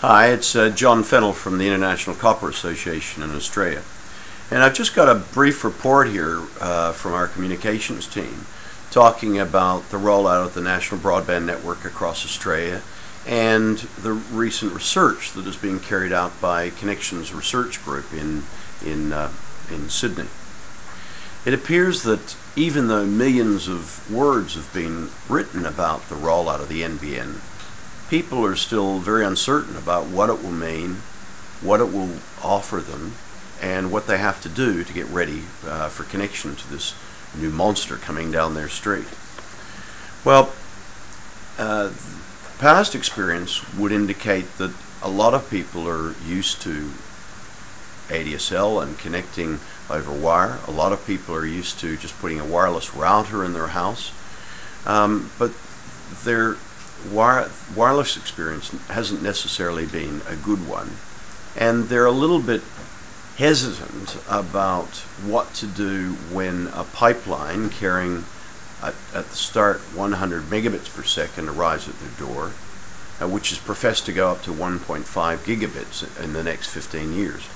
Hi, it's uh, John Fennell from the International Copper Association in Australia. And I've just got a brief report here uh, from our communications team talking about the rollout of the National Broadband Network across Australia and the recent research that is being carried out by Connections Research Group in, in, uh, in Sydney. It appears that even though millions of words have been written about the rollout of the NBN, people are still very uncertain about what it will mean, what it will offer them, and what they have to do to get ready uh, for connection to this new monster coming down their street. Well, uh, past experience would indicate that a lot of people are used to ADSL and connecting over wire. A lot of people are used to just putting a wireless router in their house. Um, but their wire, wireless experience hasn't necessarily been a good one. And they're a little bit hesitant about what to do when a pipeline carrying at, at the start 100 megabits per second arrives at their door, uh, which is professed to go up to 1.5 gigabits in the next 15 years.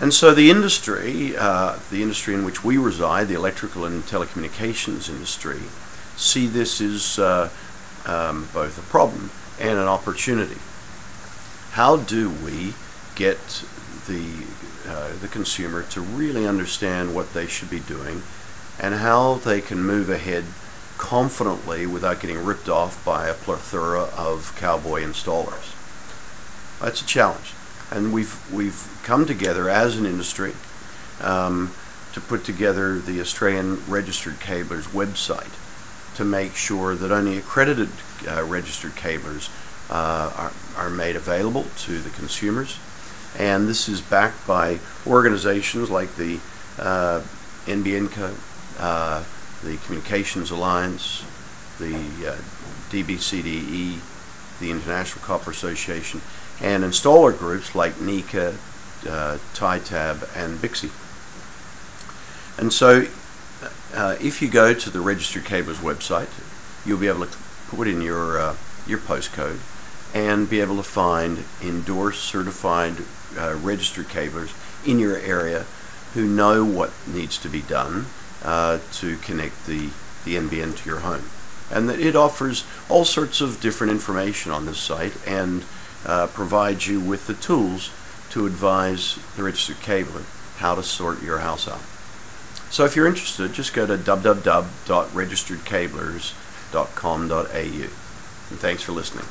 And so the industry, uh, the industry in which we reside, the electrical and telecommunications industry, see this as uh, um, both a problem and an opportunity. How do we get the, uh, the consumer to really understand what they should be doing and how they can move ahead confidently without getting ripped off by a plethora of cowboy installers. That's a challenge. And we've, we've come together as an industry um, to put together the Australian Registered Cablers website to make sure that only accredited uh, registered cablers uh, are, are made available to the consumers and this is backed by organizations like the uh, NBNCA, uh, the Communications Alliance, the uh, DBCDE, the International Copper Association, and installer groups like NECA, uh, TITAB, and BICSI. And so uh, if you go to the Registered Cablers website, you'll be able to put in your, uh, your postcode and be able to find endorsed, certified uh, registered cablers in your area who know what needs to be done uh, to connect the, the NBN to your home. And that it offers all sorts of different information on this site and uh, provides you with the tools to advise the registered cabler how to sort your house out. So if you're interested, just go to www.registeredcablers.com.au. And thanks for listening.